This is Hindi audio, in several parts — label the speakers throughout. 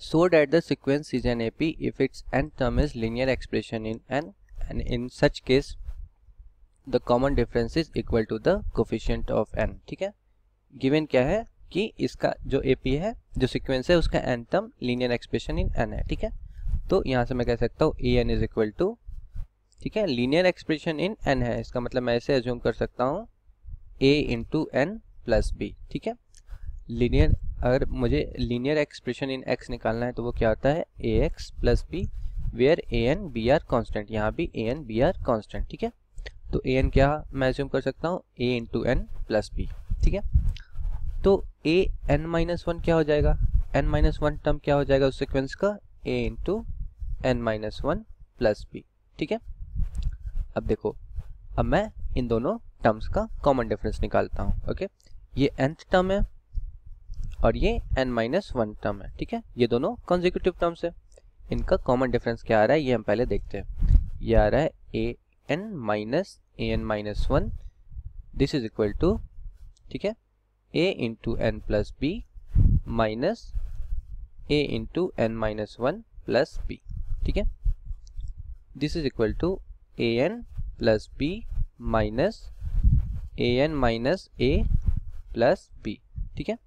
Speaker 1: so that the sequence is an AP if its n term is linear expression in n and in such case the common difference is equal to the coefficient of n ठीक है given क्या है कि इसका जो AP है जो sequence है उसका n term linear expression in n है ठीक है तो यहाँ से मैं कह सकता हूँ a n is equal to ठीक है लीनियर एक्सप्रेशन इन एन है इसका मतलब मैं ऐसे एज्यूम कर सकता हूँ a into n plus b ठीक है लीनियर अगर मुझे लीनियर एक्सप्रेशन इन एक्स निकालना है तो वो क्या होता है? A x plus b where a and b are constant यहाँ भी a and b are constant ठीक है? तो ए एन क्या मैं एज्यूम कर सकता हूँ? A into n plus b ठीक है? तो ए एन माइनस वन क्या हो जाएगा? एन माइनस वन टर्म क्या हो जाएगा उस सिक्वेंस का? A into n minus one plus b ठीक है? अब देखो, अब मैं इन दोनों टर्म्स का कॉमन डिफरेंस निकालता हूँ ओके ये एंथ टर्म है और ये n माइनस वन टर्म है, ठीक है? ये दोनों कॉन्जिक्यूटिव टर्म्स है। इनका कॉमन डिफरेंस क्या आ रहा है? ये हम पहले देखते हैं। ये आ रहा है a n minus a n minus one this is equal to ठीक है? A into n plus b minus a into n minus one plus b ठीक है? This is equal to a n plus b minus a n minus a plus b ठीक है?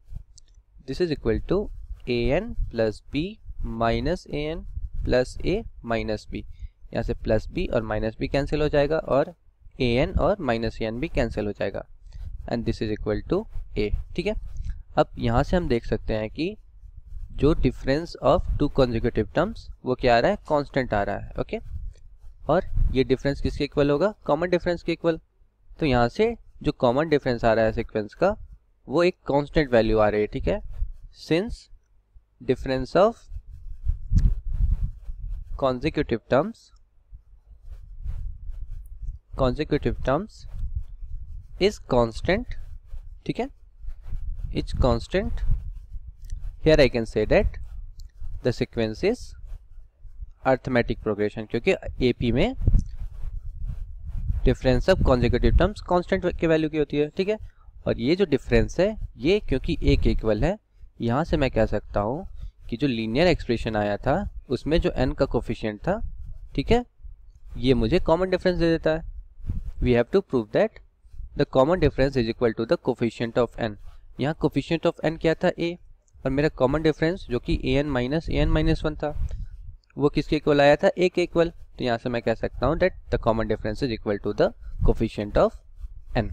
Speaker 1: This is equal to a n plus b minus a n plus a minus b यहाँ से प्लस बी और माइनस बी कैंसिल हो जाएगा और ए एन और माइनस ए एन भी कैंसिल हो जाएगा। And this is equal to a ठीक है? अब यहाँ से हम देख सकते हैं कि जो difference of two consecutive terms वो क्या आ रहा है? कांस्टेंट आ रहा है ओके और ये डिफरेंस किसके इक्वल होगा? कॉमन डिफरेंस के इक्वल तो यहाँ से जो कॉमन डिफरेंस आ रहा है सिक्वेंस का, वो एक कांस्टेंट वैल्यू आ रही है, ठीक है? Since difference of consecutive terms consecutive terms is constant ठीक है? Is constant here I can say that the sequence is arithmetic progression क्योंकि ए पी में difference of consecutive terms constant के वैल्यू की होती है, ठीक है? और ये जो डिफरेंस है, ये क्योंकि एक इक्वल है यहाँ से मैं कह सकता हूँ कि जो लीनियर एक्सप्रेशन आया था, उसमें जो एन का कोफिशियंट था, ठीक है, ये मुझे कॉमन डिफरेंस दे देता है। We have to prove that the common difference is equal to the coefficient of n यहाँ कोफिशियंट ऑफ़ एन क्या था? ए और मेरा कॉमन डिफरेंस जो कि a n minus a n minus one था, वो किसके इक्वल आया था? ए के इक्वल तो यहाँ से मैं कह सकता हूँ that the common difference is equal to the coefficient of n.